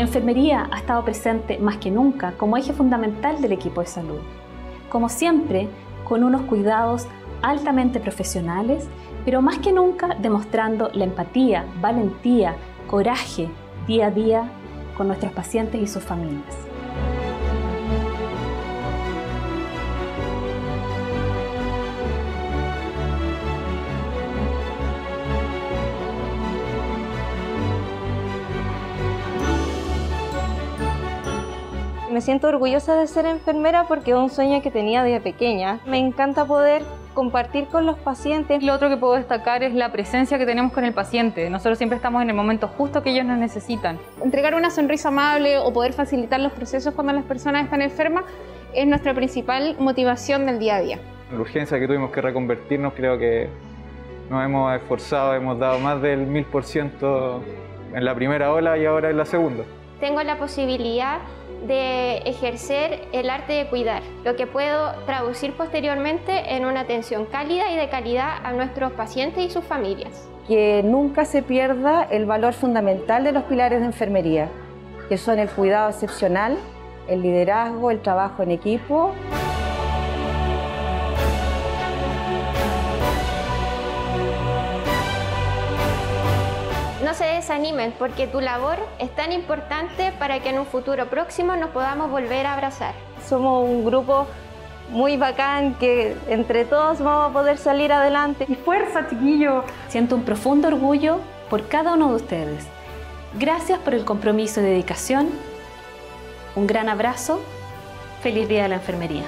Enfermería ha estado presente más que nunca como eje fundamental del equipo de salud. Como siempre, con unos cuidados altamente profesionales, pero más que nunca demostrando la empatía, valentía, coraje día a día con nuestros pacientes y sus familias. Me siento orgullosa de ser enfermera porque es un sueño que tenía desde pequeña. Me encanta poder compartir con los pacientes. Lo otro que puedo destacar es la presencia que tenemos con el paciente. Nosotros siempre estamos en el momento justo que ellos nos necesitan. Entregar una sonrisa amable o poder facilitar los procesos cuando las personas están enfermas es nuestra principal motivación del día a día. La urgencia que tuvimos que reconvertirnos creo que nos hemos esforzado, hemos dado más del mil por ciento en la primera ola y ahora en la segunda. Tengo la posibilidad de ejercer el arte de cuidar, lo que puedo traducir posteriormente en una atención cálida y de calidad a nuestros pacientes y sus familias. Que nunca se pierda el valor fundamental de los pilares de enfermería, que son el cuidado excepcional, el liderazgo, el trabajo en equipo. No se desanimen porque tu labor es tan importante para que en un futuro próximo nos podamos volver a abrazar. Somos un grupo muy bacán que entre todos vamos a poder salir adelante. Y fuerza, chiquillo. Siento un profundo orgullo por cada uno de ustedes. Gracias por el compromiso y dedicación. Un gran abrazo. Feliz Día de la Enfermería.